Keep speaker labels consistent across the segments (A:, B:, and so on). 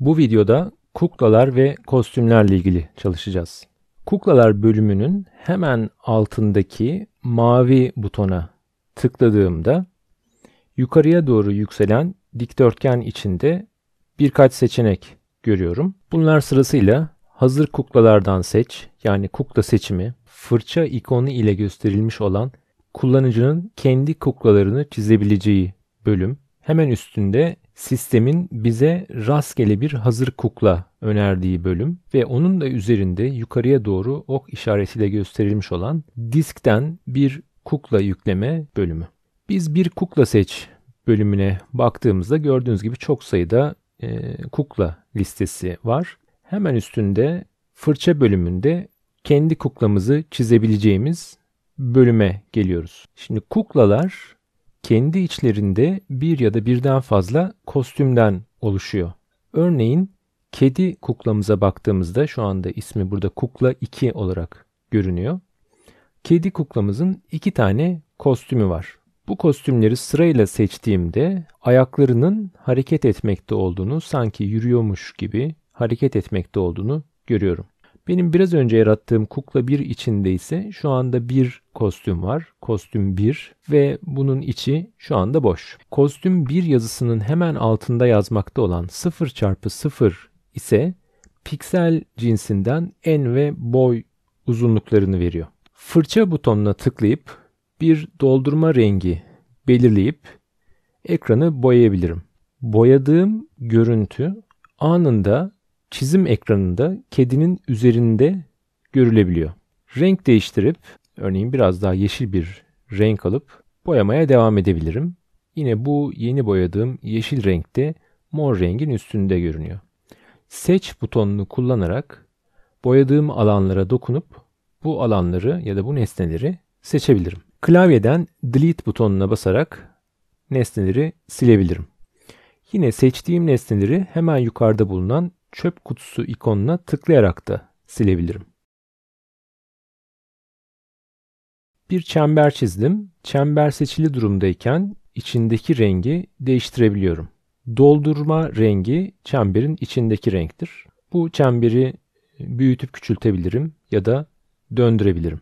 A: Bu videoda kuklalar ve kostümlerle ilgili çalışacağız. Kuklalar bölümünün hemen altındaki mavi butona tıkladığımda yukarıya doğru yükselen dikdörtgen içinde birkaç seçenek görüyorum. Bunlar sırasıyla hazır kuklalardan seç yani kukla seçimi, fırça ikonu ile gösterilmiş olan kullanıcının kendi kuklalarını çizebileceği bölüm. Hemen üstünde sistemin bize rastgele bir hazır kukla önerdiği bölüm ve onun da üzerinde yukarıya doğru ok işaretiyle gösterilmiş olan diskten bir kukla yükleme bölümü. Biz bir kukla seç bölümüne baktığımızda gördüğünüz gibi çok sayıda e, kukla listesi var. Hemen üstünde fırça bölümünde kendi kuklamızı çizebileceğimiz bölüme geliyoruz. Şimdi kuklalar kendi içlerinde bir ya da birden fazla kostümden oluşuyor. Örneğin kedi kuklamıza baktığımızda şu anda ismi burada kukla 2 olarak görünüyor. Kedi kuklamızın iki tane kostümü var. Bu kostümleri sırayla seçtiğimde ayaklarının hareket etmekte olduğunu, sanki yürüyormuş gibi hareket etmekte olduğunu görüyorum. Benim biraz önce yarattığım kukla 1 içinde ise şu anda bir kostüm var. Kostüm 1 ve bunun içi şu anda boş. Kostüm 1 yazısının hemen altında yazmakta olan 0 çarpı 0 ise piksel cinsinden en ve boy uzunluklarını veriyor. Fırça butonuna tıklayıp bir doldurma rengi belirleyip ekranı boyayabilirim. Boyadığım görüntü anında çizim ekranında kedinin üzerinde görülebiliyor. Renk değiştirip örneğin biraz daha yeşil bir renk alıp boyamaya devam edebilirim. Yine bu yeni boyadığım yeşil renkte mor rengin üstünde görünüyor. Seç butonunu kullanarak boyadığım alanlara dokunup bu alanları ya da bu nesneleri seçebilirim. Klavyeden delete butonuna basarak nesneleri silebilirim. Yine seçtiğim nesneleri hemen yukarıda bulunan çöp kutusu ikonuna tıklayarak da silebilirim. Bir çember çizdim. Çember seçili durumdayken içindeki rengi değiştirebiliyorum. Doldurma rengi çemberin içindeki renktir. Bu çemberi büyütüp küçültebilirim ya da döndürebilirim.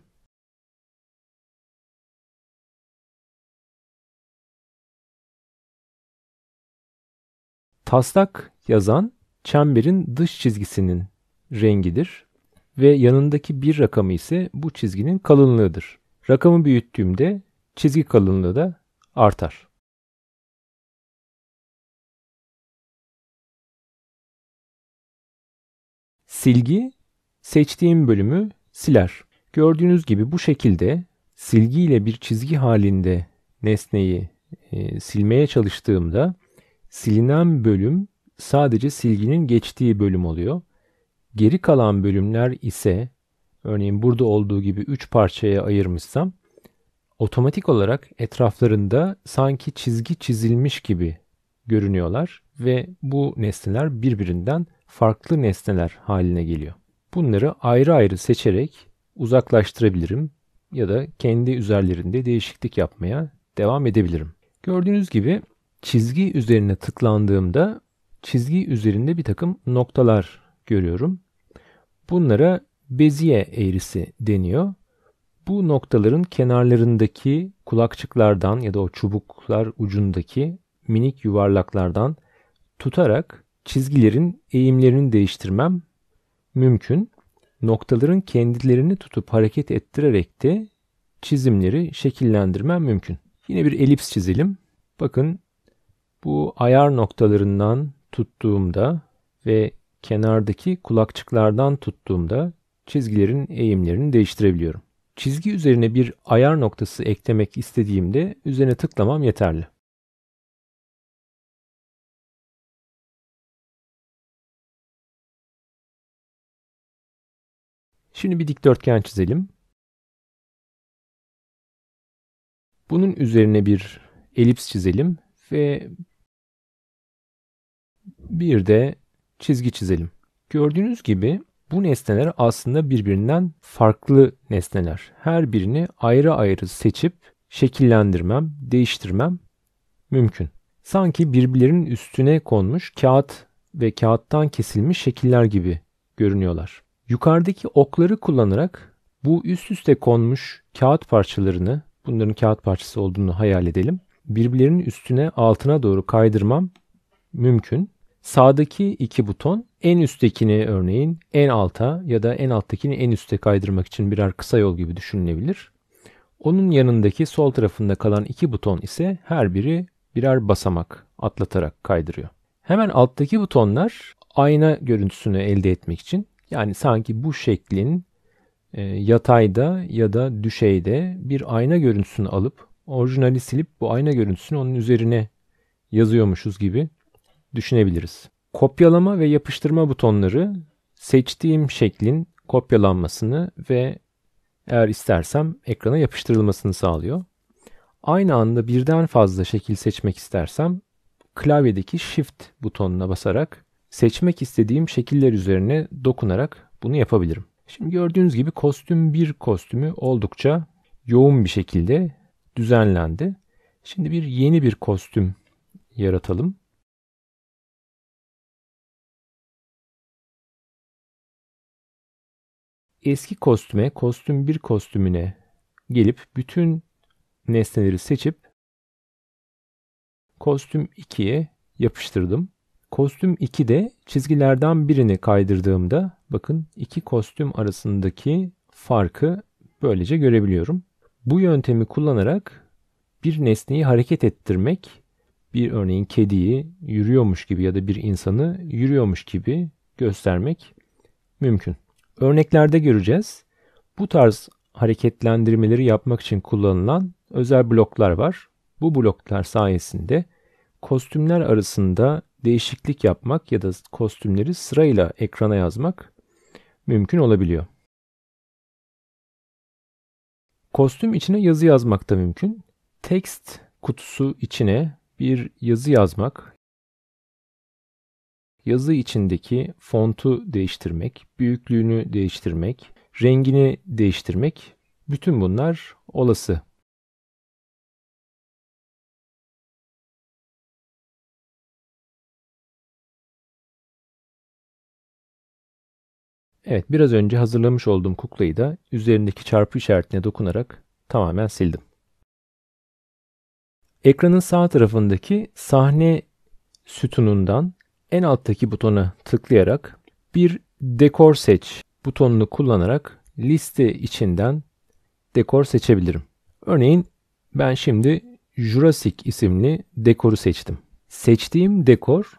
A: Taslak yazan çemberin dış çizgisinin rengidir ve yanındaki bir rakamı ise bu çizginin kalınlığıdır. Rakamı büyüttüğümde çizgi kalınlığı da artar. Silgi seçtiğim bölümü siler. Gördüğünüz gibi bu şekilde silgiyle bir çizgi halinde nesneyi e, silmeye çalıştığımda silinen bölüm sadece silginin geçtiği bölüm oluyor. Geri kalan bölümler ise örneğin burada olduğu gibi 3 parçaya ayırmışsam otomatik olarak etraflarında sanki çizgi çizilmiş gibi görünüyorlar ve bu nesneler birbirinden farklı nesneler haline geliyor. Bunları ayrı ayrı seçerek uzaklaştırabilirim ya da kendi üzerlerinde değişiklik yapmaya devam edebilirim. Gördüğünüz gibi çizgi üzerine tıklandığımda çizgi üzerinde bir takım noktalar görüyorum. Bunlara Bezier eğrisi deniyor. Bu noktaların kenarlarındaki kulakçıklardan ya da o çubuklar ucundaki minik yuvarlaklardan tutarak çizgilerin eğimlerini değiştirmem mümkün. Noktaların kendilerini tutup hareket ettirerek de çizimleri şekillendirmem mümkün. Yine bir elips çizelim. Bakın bu ayar noktalarından tuttuğumda ve kenardaki kulakçıklardan tuttuğumda çizgilerin eğimlerini değiştirebiliyorum. Çizgi üzerine bir ayar noktası eklemek istediğimde üzerine tıklamam yeterli. Şimdi bir dikdörtgen çizelim. Bunun üzerine bir elips çizelim ve bir de çizgi çizelim. Gördüğünüz gibi bu nesneler aslında birbirinden farklı nesneler. Her birini ayrı ayrı seçip şekillendirmem, değiştirmem mümkün. Sanki birbirlerinin üstüne konmuş kağıt ve kağıttan kesilmiş şekiller gibi görünüyorlar. Yukarıdaki okları kullanarak bu üst üste konmuş kağıt parçalarını, bunların kağıt parçası olduğunu hayal edelim. Birbirlerinin üstüne altına doğru kaydırmam mümkün. Sağdaki iki buton en üsttekini örneğin en alta ya da en alttakini en üste kaydırmak için birer kısa yol gibi düşünülebilir. Onun yanındaki sol tarafında kalan iki buton ise her biri birer basamak atlatarak kaydırıyor. Hemen alttaki butonlar ayna görüntüsünü elde etmek için yani sanki bu şeklin e, yatayda ya da düşeyde bir ayna görüntüsünü alıp orijinali silip bu ayna görüntüsünü onun üzerine yazıyormuşuz gibi düşünebiliriz. Kopyalama ve yapıştırma butonları seçtiğim şeklin kopyalanmasını ve eğer istersem ekrana yapıştırılmasını sağlıyor. Aynı anda birden fazla şekil seçmek istersem klavyedeki Shift butonuna basarak seçmek istediğim şekiller üzerine dokunarak bunu yapabilirim. Şimdi gördüğünüz gibi kostüm 1 kostümü oldukça yoğun bir şekilde düzenlendi. Şimdi bir yeni bir kostüm yaratalım. Eski kostüme, kostüm 1 kostümüne gelip bütün nesneleri seçip kostüm 2'ye yapıştırdım. Kostüm 2'de çizgilerden birini kaydırdığımda bakın iki kostüm arasındaki farkı böylece görebiliyorum. Bu yöntemi kullanarak bir nesneyi hareket ettirmek, bir örneğin kediyi yürüyormuş gibi ya da bir insanı yürüyormuş gibi göstermek mümkün. Örneklerde göreceğiz. Bu tarz hareketlendirmeleri yapmak için kullanılan özel bloklar var. Bu bloklar sayesinde kostümler arasında değişiklik yapmak ya da kostümleri sırayla ekrana yazmak mümkün olabiliyor. Kostüm içine yazı yazmak da mümkün. Text kutusu içine bir yazı yazmak, yazı içindeki fontu değiştirmek, büyüklüğünü değiştirmek, rengini değiştirmek bütün bunlar olası. Evet biraz önce hazırlamış olduğum kuklayı da üzerindeki çarpı işaretine dokunarak tamamen sildim. Ekranın sağ tarafındaki sahne sütunundan en alttaki butona tıklayarak bir dekor seç butonunu kullanarak liste içinden dekor seçebilirim. Örneğin ben şimdi Jurassic isimli dekoru seçtim. Seçtiğim dekor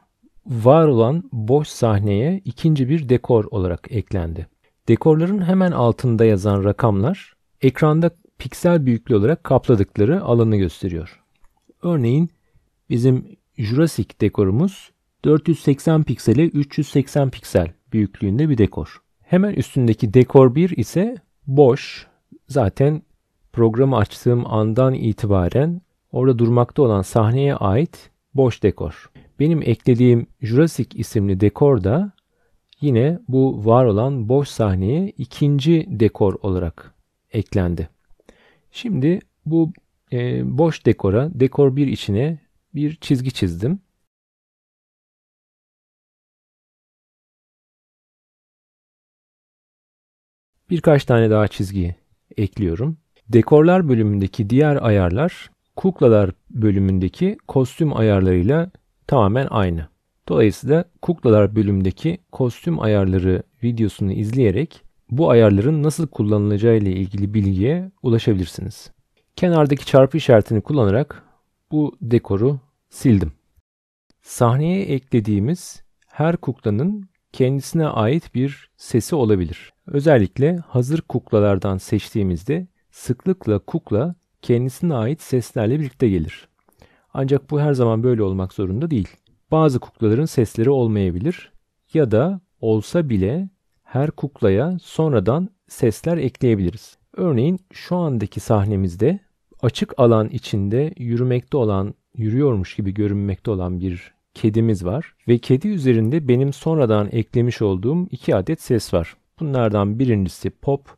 A: var olan boş sahneye ikinci bir dekor olarak eklendi. Dekorların hemen altında yazan rakamlar ekranda piksel büyüklüğü olarak kapladıkları alanı gösteriyor. Örneğin bizim Jurassic dekorumuz 480 piksele 380 piksel büyüklüğünde bir dekor. Hemen üstündeki dekor 1 ise boş. Zaten programı açtığım andan itibaren orada durmakta olan sahneye ait boş dekor. Benim eklediğim Jurassic isimli dekor da yine bu var olan boş sahneye ikinci dekor olarak eklendi. Şimdi bu e, boş dekora, dekor bir içine bir çizgi çizdim. Birkaç tane daha çizgi ekliyorum. Dekorlar bölümündeki diğer ayarlar kuklalar bölümündeki kostüm ayarlarıyla tamamen aynı. Dolayısıyla kuklalar bölümündeki kostüm ayarları videosunu izleyerek bu ayarların nasıl kullanılacağı ile ilgili bilgiye ulaşabilirsiniz. Kenardaki çarpı işaretini kullanarak bu dekoru sildim. Sahneye eklediğimiz her kuklanın kendisine ait bir sesi olabilir. Özellikle hazır kuklalardan seçtiğimizde sıklıkla kukla kendisine ait seslerle birlikte gelir. Ancak bu her zaman böyle olmak zorunda değil. Bazı kuklaların sesleri olmayabilir ya da olsa bile her kuklaya sonradan sesler ekleyebiliriz. Örneğin şu andaki sahnemizde açık alan içinde yürümekte olan, yürüyormuş gibi görünmekte olan bir kedimiz var ve kedi üzerinde benim sonradan eklemiş olduğum iki adet ses var. Bunlardan birincisi pop,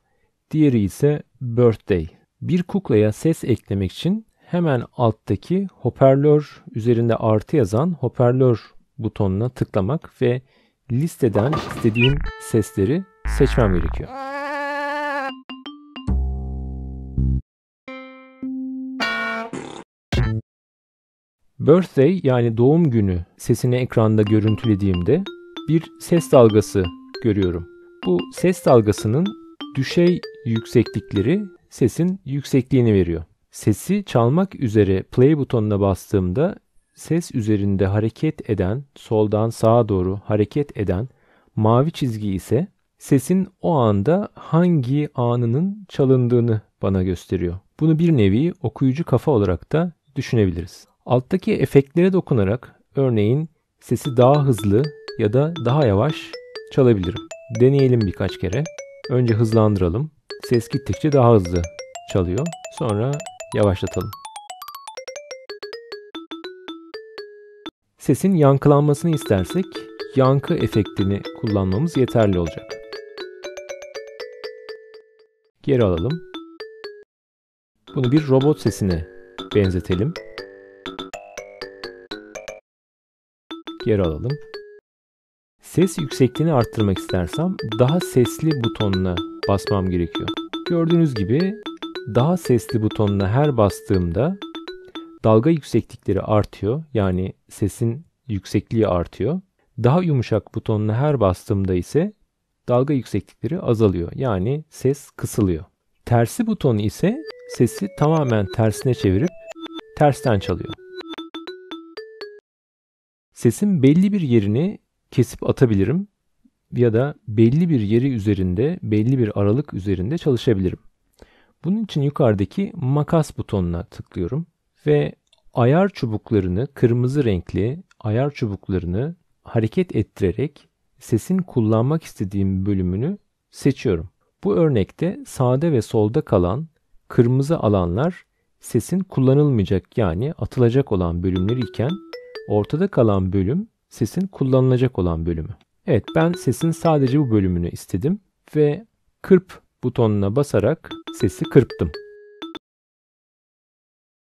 A: diğeri ise birthday. Bir kuklaya ses eklemek için hemen alttaki hoparlör üzerinde artı yazan hoparlör butonuna tıklamak ve listeden istediğim sesleri seçmem gerekiyor. Birthday yani doğum günü sesini ekranda görüntülediğimde bir ses dalgası görüyorum. Bu ses dalgasının düşey yükseklikleri sesin yüksekliğini veriyor. Sesi çalmak üzere play butonuna bastığımda ses üzerinde hareket eden, soldan sağa doğru hareket eden mavi çizgi ise sesin o anda hangi anının çalındığını bana gösteriyor. Bunu bir nevi okuyucu kafa olarak da düşünebiliriz. Alttaki efektlere dokunarak örneğin sesi daha hızlı ya da daha yavaş çalabilirim. Deneyelim birkaç kere. Önce hızlandıralım. Ses gittikçe daha hızlı çalıyor. Sonra yavaşlatalım. Sesin yankılanmasını istersek yankı efektini kullanmamız yeterli olacak. Geri alalım. Bunu bir robot sesine benzetelim. Geri alalım. Ses yüksekliğini arttırmak istersem daha sesli butonuna basmam gerekiyor. Gördüğünüz gibi daha sesli butonuna her bastığımda dalga yükseklikleri artıyor. Yani sesin yüksekliği artıyor. Daha yumuşak butonuna her bastığımda ise dalga yükseklikleri azalıyor. Yani ses kısılıyor. Tersi butonu ise sesi tamamen tersine çevirip tersten çalıyor. Sesin belli bir yerini kesip atabilirim ya da belli bir yeri üzerinde, belli bir aralık üzerinde çalışabilirim. Bunun için yukarıdaki makas butonuna tıklıyorum ve ayar çubuklarını kırmızı renkli ayar çubuklarını hareket ettirerek sesin kullanmak istediğim bölümünü seçiyorum. Bu örnekte sağda ve solda kalan kırmızı alanlar sesin kullanılmayacak yani atılacak olan bölümleri iken ortada kalan bölüm sesin kullanılacak olan bölümü. Evet ben sesin sadece bu bölümünü istedim ve kırp butonuna basarak sesi kırptım.